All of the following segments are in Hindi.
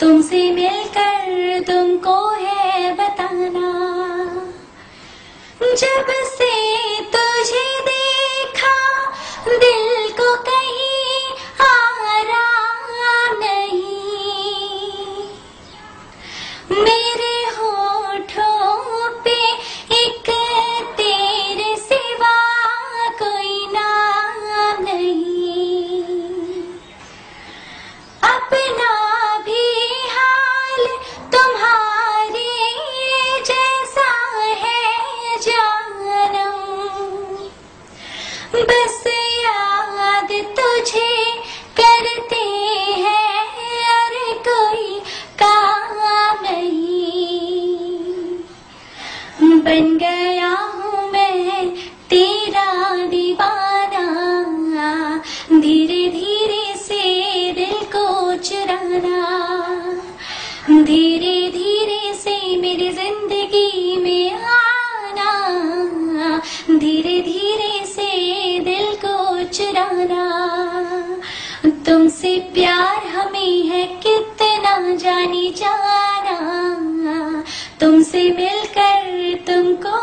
तुमसे मिलकर तुमको है बताना। जब से बस याद तुझे करते हैं, और कोई काम नहीं। बन गया हूँ मैं तेरा दीवाना, धीरे धीरे से दिल को चुराना। धीरे धीरे से मेरी ज़िंदगी में तुमसे प्यार हमें है कितना जानी जाना। तुमसे मिलकर तुमको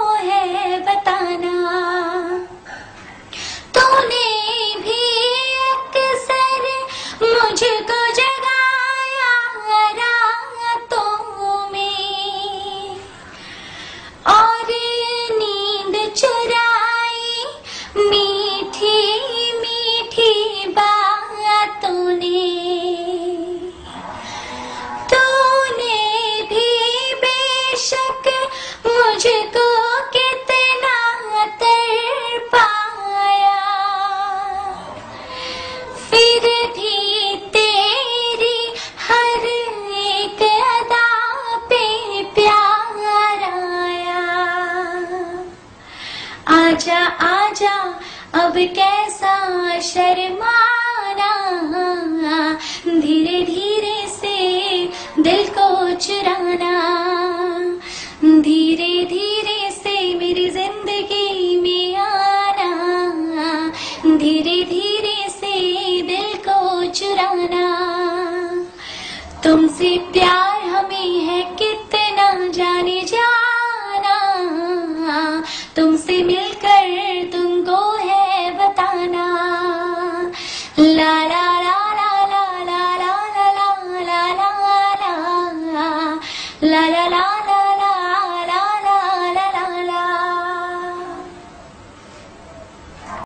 आजा आजा, अब कैसा शर्माना। धीरे धीरे से दिल को चुराना। धीरे धीरे से मेरी ज़िंदगी में आना। धीरे धीरे से दिल को चुराना। तुमसे प्यार हमें है कितना जाने जाना। तुमसे मिलकर 来